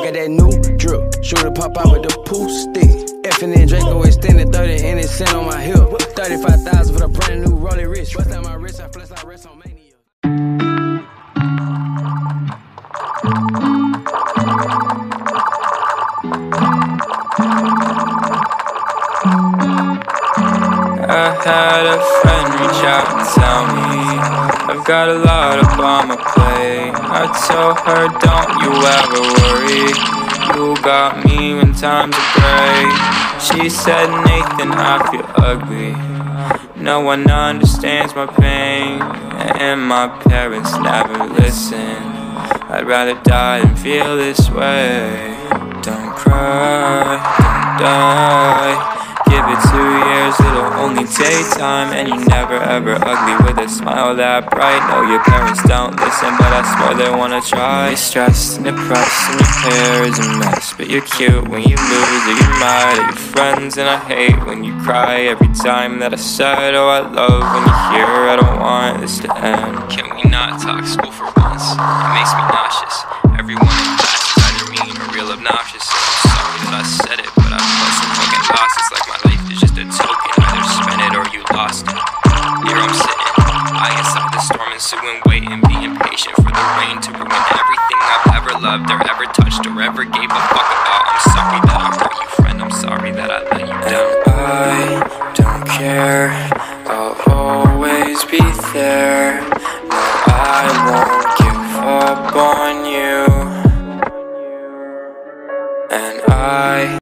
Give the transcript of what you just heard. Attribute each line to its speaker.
Speaker 1: I got that new drip. Shooter pop out with the pool stick. F and Draco extended 30 and it's cent on my hip. 35,000 for the brand new Rolly wrist. Out my wrist, I flex, I rest on mania.
Speaker 2: I had a friend reach out and tell me I've got a lot up on my plate. I told her, don't you ever worry. You got me when times are gray. She said, Nathan, I feel ugly. No one understands my pain, and my parents never listen. I'd rather die than feel this way. Don't cry, don't die. Take time. And you never ever ugly with a smile that bright. No, your parents don't listen, but I swear they wanna try. You're stressed and depressed, and your hair is a mess. But you're cute when you lose, or you're mad at your friends. And I hate when you cry every time that I said, Oh, I love when you're here. I don't want this to end. Can we not talk school for once? It makes me nauseous. the rain to ruin everything I've ever loved or ever touched or ever gave a fuck about. I'm sorry that I friend. I'm sorry that I let you down. I don't care. I'll always be there. No, I won't give up on you. And I.